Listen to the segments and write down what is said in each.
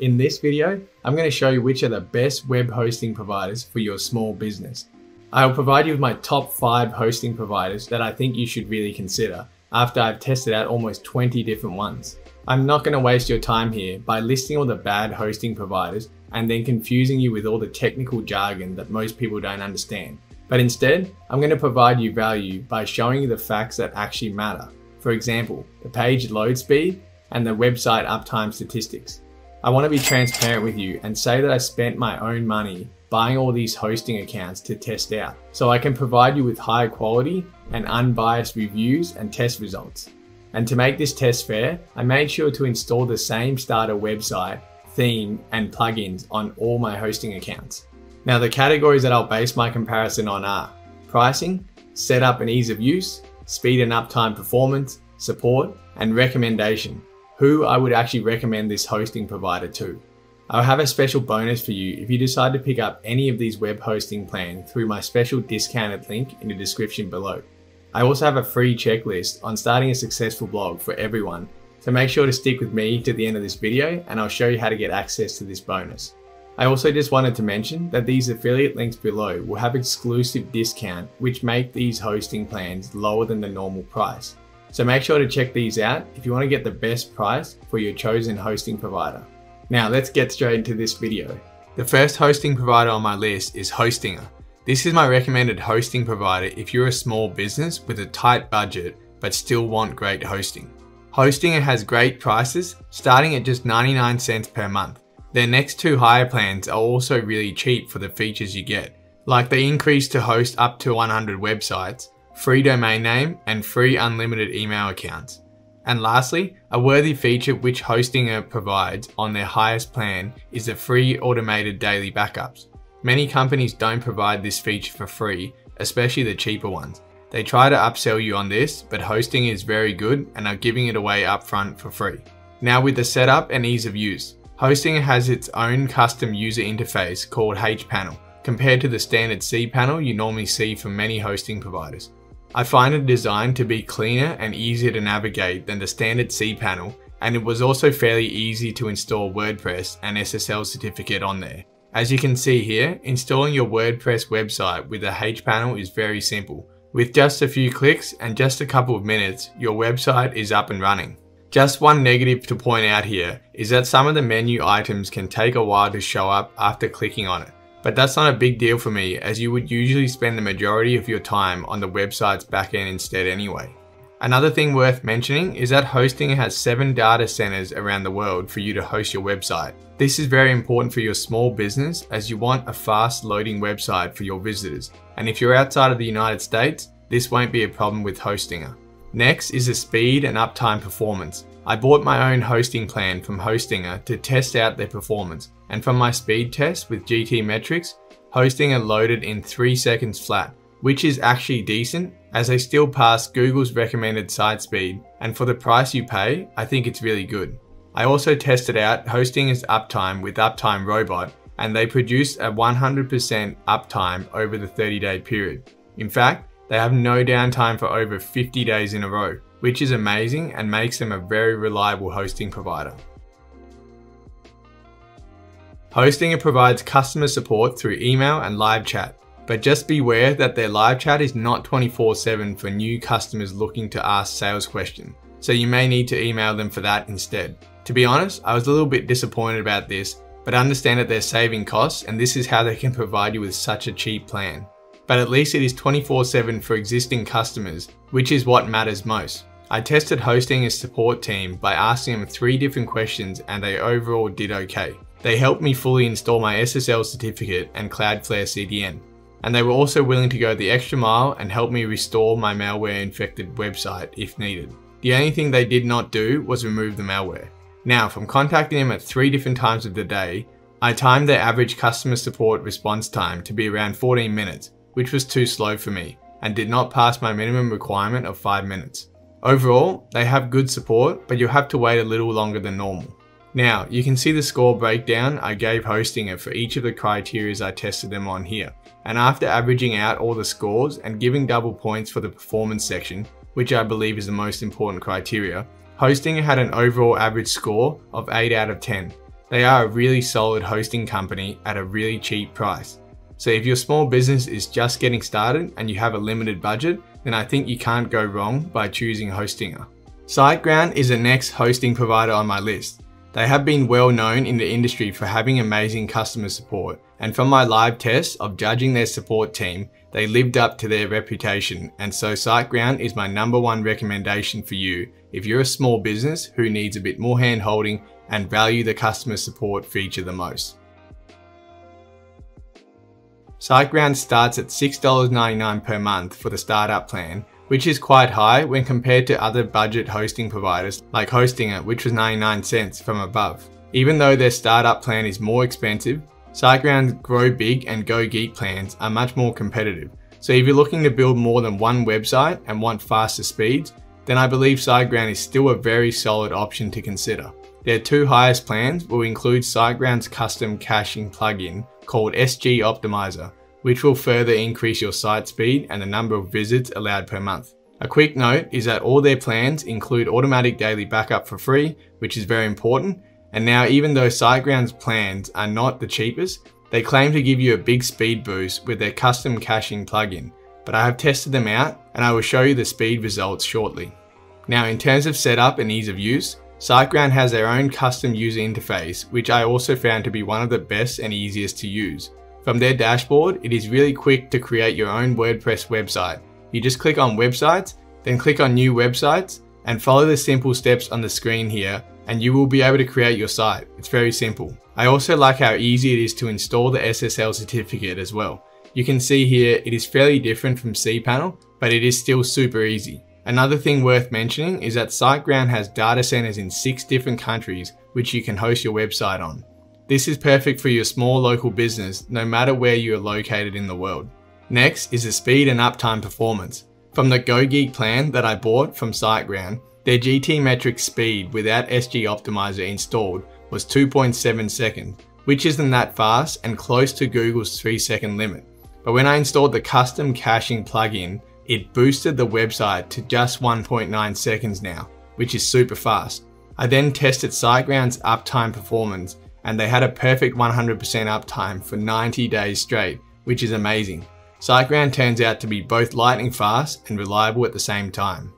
In this video, I'm going to show you which are the best web hosting providers for your small business. I'll provide you with my top 5 hosting providers that I think you should really consider after I've tested out almost 20 different ones. I'm not going to waste your time here by listing all the bad hosting providers and then confusing you with all the technical jargon that most people don't understand. But instead, I'm going to provide you value by showing you the facts that actually matter. For example, the page load speed and the website uptime statistics. I want to be transparent with you and say that I spent my own money buying all these hosting accounts to test out, so I can provide you with high quality and unbiased reviews and test results. And to make this test fair, I made sure to install the same starter website, theme, and plugins on all my hosting accounts. Now the categories that I'll base my comparison on are pricing, setup and ease of use, speed and uptime performance, support, and recommendation, who I would actually recommend this hosting provider to. I'll have a special bonus for you if you decide to pick up any of these web hosting plans through my special discounted link in the description below. I also have a free checklist on starting a successful blog for everyone, so make sure to stick with me to the end of this video and I'll show you how to get access to this bonus. I also just wanted to mention that these affiliate links below will have exclusive discount which make these hosting plans lower than the normal price. So make sure to check these out if you want to get the best price for your chosen hosting provider. Now let's get straight into this video. The first hosting provider on my list is Hostinger. This is my recommended hosting provider if you're a small business with a tight budget but still want great hosting. Hostinger has great prices starting at just 99 cents per month. Their next two higher plans are also really cheap for the features you get, like the increase to host up to 100 websites, free domain name, and free unlimited email accounts. And lastly, a worthy feature which Hostinger provides on their highest plan is the free automated daily backups. Many companies don't provide this feature for free, especially the cheaper ones. They try to upsell you on this, but hosting is very good and are giving it away upfront for free. Now with the setup and ease of use. Hostinger has its own custom user interface called hPanel, compared to the standard cPanel you normally see from many Hostinger providers. I find it designed to be cleaner and easier to navigate than the standard cPanel and it was also fairly easy to install WordPress and SSL certificate on there. As you can see here, installing your WordPress website with a hPanel is very simple. With just a few clicks and just a couple of minutes, your website is up and running. Just one negative to point out here is that some of the menu items can take a while to show up after clicking on it. But that's not a big deal for me as you would usually spend the majority of your time on the website's backend instead anyway. Another thing worth mentioning is that Hostinger has 7 data centers around the world for you to host your website. This is very important for your small business as you want a fast loading website for your visitors. And if you're outside of the United States, this won't be a problem with Hostinger. Next is the speed and uptime performance. I bought my own hosting plan from Hostinger to test out their performance, and from my speed test with GTmetrix, hosting Hostinger loaded in 3 seconds flat, which is actually decent as they still pass Google's recommended site speed, and for the price you pay, I think it's really good. I also tested out Hostinger's uptime with Uptime Robot, and they produced a 100% uptime over the 30 day period. In fact, they have no downtime for over 50 days in a row, which is amazing and makes them a very reliable hosting provider. Hostinger provides customer support through email and live chat, but just beware that their live chat is not 24-7 for new customers looking to ask sales questions, so you may need to email them for that instead. To be honest, I was a little bit disappointed about this, but understand that they're saving costs and this is how they can provide you with such a cheap plan. But at least it is 24-7 for existing customers, which is what matters most. I tested Hostinger's support team by asking them three different questions and they overall did okay. They helped me fully install my SSL certificate and Cloudflare CDN. And they were also willing to go the extra mile and help me restore my malware infected website if needed. The only thing they did not do was remove the malware. Now, from contacting them at three different times of the day, I timed their average customer support response time to be around 14 minutes, which was too slow for me, and did not pass my minimum requirement of 5 minutes. Overall, they have good support, but you'll have to wait a little longer than normal. Now, you can see the score breakdown I gave Hostinger for each of the criterias I tested them on here. And after averaging out all the scores and giving double points for the performance section, which I believe is the most important criteria, Hostinger had an overall average score of 8 out of 10. They are a really solid hosting company at a really cheap price. So if your small business is just getting started and you have a limited budget, then I think you can't go wrong by choosing Hostinger. SiteGround is the next hosting provider on my list. They have been well known in the industry for having amazing customer support, and from my live tests of judging their support team, they lived up to their reputation, and so SiteGround is my number one recommendation for you if you're a small business who needs a bit more handholding and value the customer support feature the most. SiteGround starts at $6.99 per month for the startup plan, which is quite high when compared to other budget hosting providers like Hostinger, which was 99 cents from above. Even though their startup plan is more expensive, SiteGround's Grow Big and Go Geek plans are much more competitive. So if you're looking to build more than one website and want faster speeds, then I believe SiteGround is still a very solid option to consider. Their two highest plans will include SiteGround's custom caching plugin called SG Optimizer, which will further increase your site speed and the number of visits allowed per month. A quick note is that all their plans include automatic daily backup for free, which is very important. And now, even though SiteGround's plans are not the cheapest, they claim to give you a big speed boost with their custom caching plugin. But I have tested them out and I will show you the speed results shortly. Now, in terms of setup and ease of use, SiteGround has their own custom user interface, which I also found to be one of the best and easiest to use. From their dashboard, it is really quick to create your own WordPress website. You just click on websites, then click on new websites, and follow the simple steps on the screen here, and you will be able to create your site. It's very simple. I also like how easy it is to install the SSL certificate as well. You can see here it is fairly different from cPanel, but it is still super easy. Another thing worth mentioning is that SiteGround has data centers in six different countries which you can host your website on. This is perfect for your small local business no matter where you are located in the world. Next is the speed and uptime performance. From the GoGeek plan that I bought from SiteGround, their GT metric speed without SG Optimizer installed was 2.7 seconds, which isn't that fast and close to Google's 3 second limit. But when I installed the custom caching plugin, it boosted the website to just 1.9 seconds now, which is super fast. I then tested SiteGround's uptime performance and they had a perfect 100% uptime for 90 days straight, which is amazing. SiteGround turns out to be both lightning fast and reliable at the same time.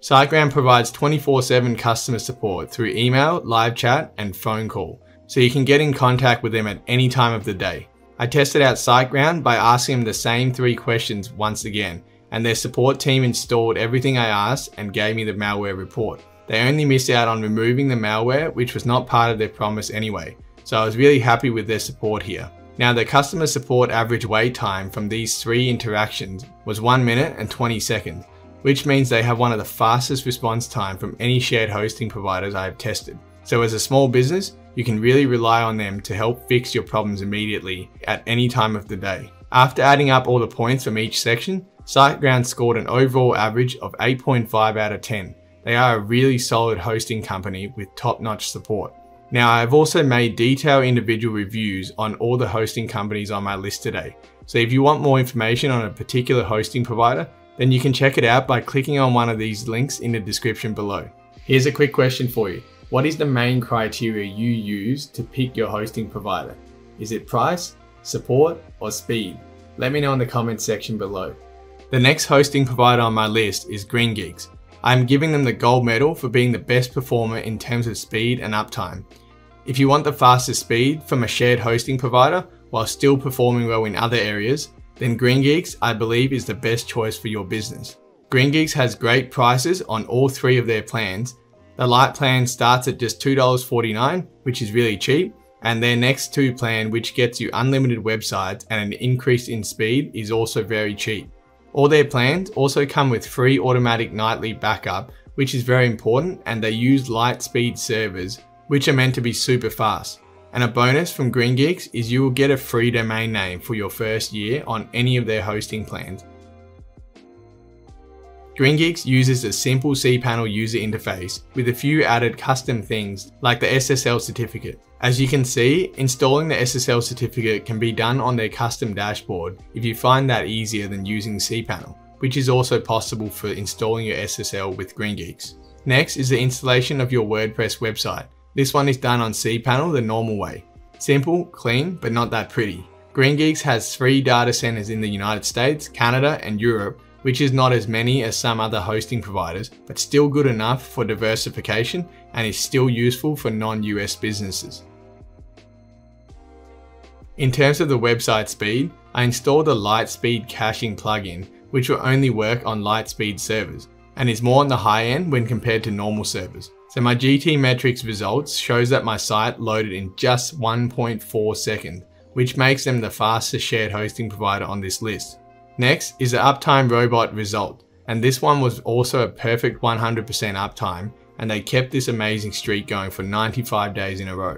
SiteGround provides 24-7 customer support through email, live chat, and phone call, so you can get in contact with them at any time of the day. I tested out SiteGround by asking them the same three questions once again, and their support team installed everything I asked and gave me the malware report. They only missed out on removing the malware, which was not part of their promise anyway, so I was really happy with their support here. Now the customer support average wait time from these three interactions was 1 minute and 20 seconds, which means they have one of the fastest response time from any shared hosting providers I have tested. So as a small business, you can really rely on them to help fix your problems immediately at any time of the day. After adding up all the points from each section, SiteGround scored an overall average of 8.5 out of 10, they are a really solid hosting company with top-notch support. Now I've also made detailed individual reviews on all the hosting companies on my list today. So if you want more information on a particular hosting provider, then you can check it out by clicking on one of these links in the description below. Here's a quick question for you. What is the main criteria you use to pick your hosting provider? Is it price, support, or speed? Let me know in the comments section below. The next hosting provider on my list is GreenGeeks. I'm giving them the gold medal for being the best performer in terms of speed and uptime. If you want the fastest speed from a shared hosting provider while still performing well in other areas, then GreenGeeks I believe is the best choice for your business. GreenGeeks has great prices on all three of their plans. The light plan starts at just $2.49, which is really cheap, and their next two plan, which gets you unlimited websites and an increase in speed, is also very cheap. All their plans also come with free automatic nightly backup, which is very important, and they use LiteSpeed servers, which are meant to be super fast. And a bonus from Green GreenGeeks is you will get a free domain name for your first year on any of their hosting plans. GreenGeeks uses a simple cPanel user interface with a few added custom things like the SSL certificate. As you can see, installing the SSL certificate can be done on their custom dashboard if you find that easier than using cPanel, which is also possible for installing your SSL with GreenGeeks. Next is the installation of your WordPress website. This one is done on cPanel the normal way. Simple, clean, but not that pretty. GreenGeeks has three data centers in the United States, Canada, and Europe, which is not as many as some other hosting providers, but still good enough for diversification and is still useful for non-US businesses. In terms of the website speed, I installed the LiteSpeed caching plugin, which will only work on LiteSpeed servers, and is more on the high end when compared to normal servers. So my GTmetrix results shows that my site loaded in just 1.4 seconds, which makes them the fastest shared hosting provider on this list. Next is the Uptime Robot result, and this one was also a perfect 100% uptime, and they kept this amazing streak going for 95 days in a row.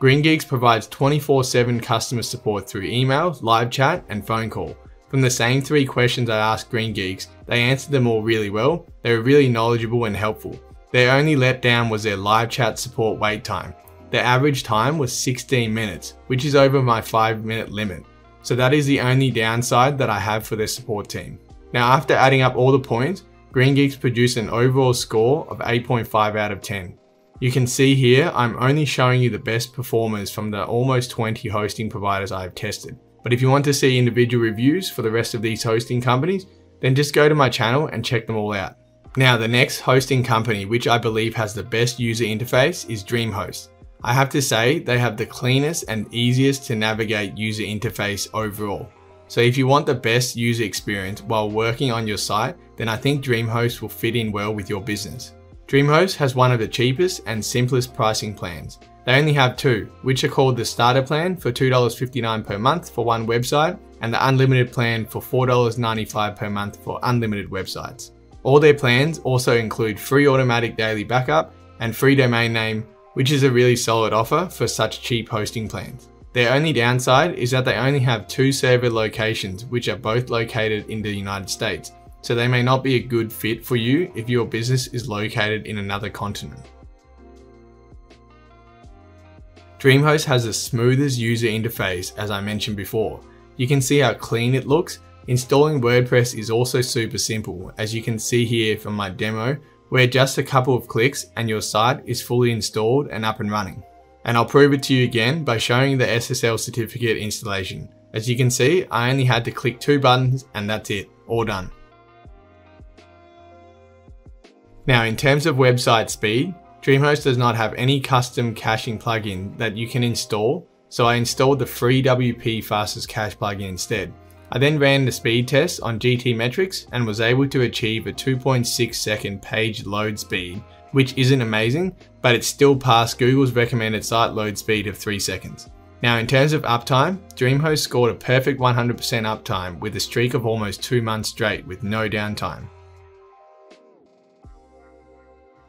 GreenGeeks provides 24-7 customer support through email, live chat, and phone call. From the same three questions I asked GreenGeeks, they answered them all really well, they were really knowledgeable and helpful. Their only letdown was their live chat support wait time. Their average time was 16 minutes, which is over my 5 minute limit. So that is the only downside that I have for their support team. Now after adding up all the points, GreenGeeks produced an overall score of 8.5 out of 10. You can see here, I'm only showing you the best performers from the almost 20 hosting providers I have tested. But if you want to see individual reviews for the rest of these hosting companies, then just go to my channel and check them all out. Now the next hosting company which I believe has the best user interface is DreamHost. I have to say they have the cleanest and easiest to navigate user interface overall. So if you want the best user experience while working on your site, then I think DreamHost will fit in well with your business. DreamHost has one of the cheapest and simplest pricing plans. They only have two, which are called the starter plan for $2.59 per month for one website and the unlimited plan for $4.95 per month for unlimited websites. All their plans also include free automatic daily backup and free domain name, which is a really solid offer for such cheap hosting plans. Their only downside is that they only have two server locations, which are both located in the United States, so they may not be a good fit for you if your business is located in another continent. DreamHost has the smoothest user interface as I mentioned before. You can see how clean it looks. Installing WordPress is also super simple as you can see here from my demo where just a couple of clicks and your site is fully installed and up and running. And I'll prove it to you again by showing the SSL certificate installation. As you can see, I only had to click two buttons and that's it, all done. Now, in terms of website speed, DreamHost does not have any custom caching plugin that you can install, so I installed the free WP Fastest Cache plugin instead. I then ran the speed test on GTmetrix and was able to achieve a 2.6 second page load speed, which isn't amazing, but it's still past Google's recommended site load speed of 3 seconds. Now in terms of uptime, DreamHost scored a perfect 100% uptime with a streak of almost 2 months straight with no downtime.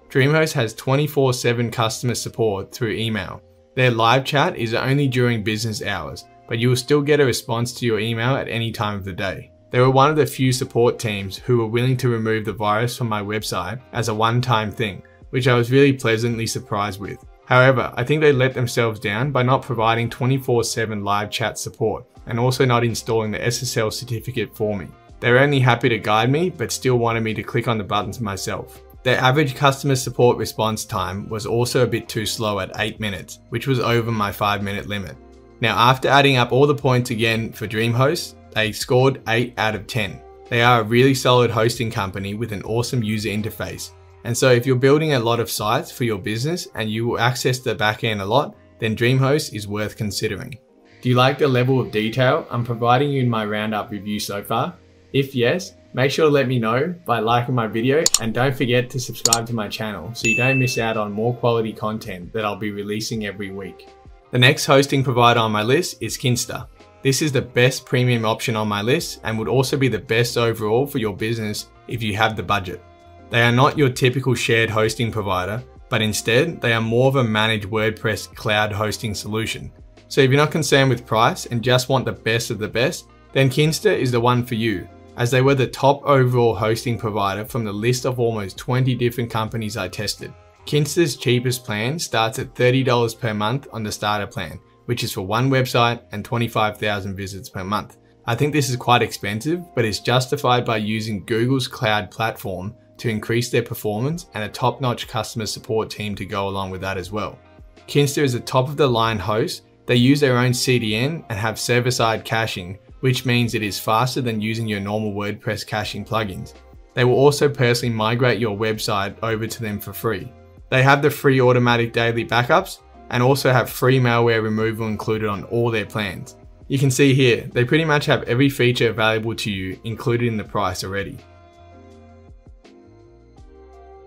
DreamHost has 24-7 customer support through email. Their live chat is only during business hours, but you will still get a response to your email at any time of the day. They were one of the few support teams who were willing to remove the virus from my website as a one-time thing, which I was really pleasantly surprised with. However, I think they let themselves down by not providing 24-7 live chat support and also not installing the SSL certificate for me. They were only happy to guide me, but still wanted me to click on the buttons myself. Their average customer support response time was also a bit too slow at 8 minutes, which was over my 5 minute limit. Now after adding up all the points again for DreamHost, they scored 8 out of 10. They are a really solid hosting company with an awesome user interface. And so if you're building a lot of sites for your business and you will access the backend a lot, then DreamHost is worth considering. Do you like the level of detail I'm providing you in my roundup review so far? If yes, Make sure to let me know by liking my video and don't forget to subscribe to my channel so you don't miss out on more quality content that I'll be releasing every week. The next hosting provider on my list is Kinsta. This is the best premium option on my list and would also be the best overall for your business if you have the budget. They are not your typical shared hosting provider, but instead they are more of a managed WordPress cloud hosting solution. So if you're not concerned with price and just want the best of the best, then Kinsta is the one for you as they were the top overall hosting provider from the list of almost 20 different companies I tested. Kinsta's cheapest plan starts at $30 per month on the starter plan, which is for one website and 25,000 visits per month. I think this is quite expensive, but it's justified by using Google's cloud platform to increase their performance and a top-notch customer support team to go along with that as well. Kinsta is a top of the line host. They use their own CDN and have server-side caching, which means it is faster than using your normal WordPress caching plugins. They will also personally migrate your website over to them for free. They have the free automatic daily backups and also have free malware removal included on all their plans. You can see here, they pretty much have every feature available to you included in the price already.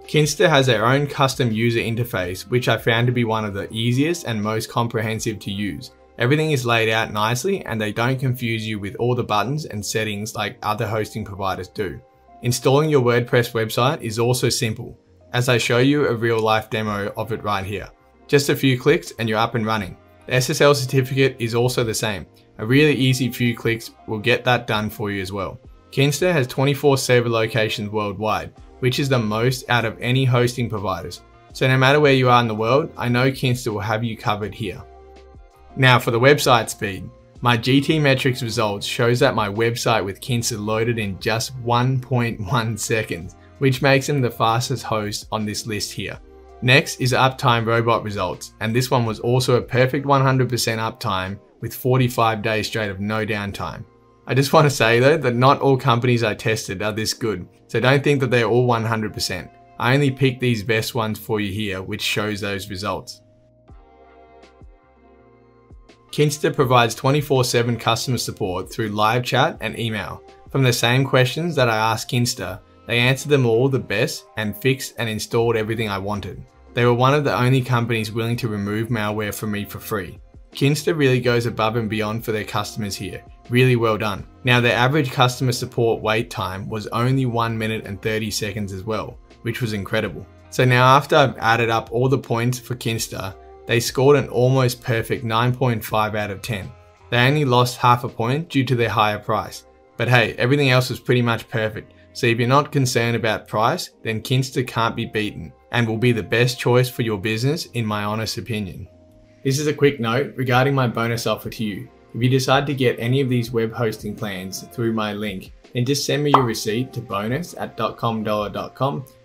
Kinsta has their own custom user interface, which I found to be one of the easiest and most comprehensive to use. Everything is laid out nicely and they don't confuse you with all the buttons and settings like other hosting providers do. Installing your WordPress website is also simple, as I show you a real life demo of it right here. Just a few clicks and you're up and running. The SSL certificate is also the same. A really easy few clicks will get that done for you as well. Kinsta has 24 server locations worldwide, which is the most out of any hosting providers. So no matter where you are in the world, I know Kinsta will have you covered here. Now for the website speed. My GTmetrix results shows that my website with Kinsta loaded in just 1.1 seconds, which makes them the fastest host on this list here. Next is Uptime Robot results, and this one was also a perfect 100% uptime with 45 days straight of no downtime. I just want to say though that not all companies I tested are this good, so don't think that they're all 100%. I only picked these best ones for you here, which shows those results. Kinsta provides 24-7 customer support through live chat and email. From the same questions that I asked Kinsta, they answered them all the best and fixed and installed everything I wanted. They were one of the only companies willing to remove malware from me for free. Kinsta really goes above and beyond for their customers here. Really well done. Now their average customer support wait time was only 1 minute and 30 seconds as well, which was incredible. So now after I've added up all the points for Kinsta, they scored an almost perfect 9.5 out of 10. They only lost half a point due to their higher price. But hey, everything else was pretty much perfect. So if you're not concerned about price, then Kinsta can't be beaten and will be the best choice for your business in my honest opinion. This is a quick note regarding my bonus offer to you. If you decide to get any of these web hosting plans through my link, then just send me your receipt to bonus at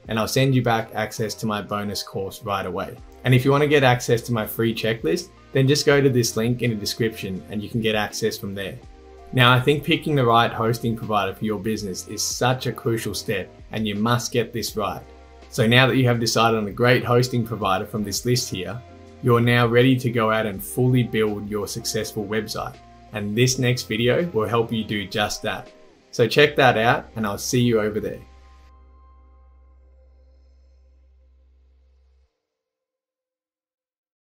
and I'll send you back access to my bonus course right away. And if you want to get access to my free checklist, then just go to this link in the description and you can get access from there. Now, I think picking the right hosting provider for your business is such a crucial step and you must get this right. So now that you have decided on a great hosting provider from this list here, you're now ready to go out and fully build your successful website. And this next video will help you do just that. So check that out and I'll see you over there.